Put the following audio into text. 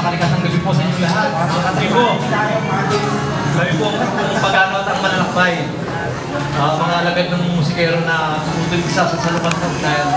makalikatang gabi po sa inyo lahat. Kasi po, kami po kung pagano at ang mananakbay. Uh, ah, mga alagad ng musikero na sumutod isa sa salupan ng dahil.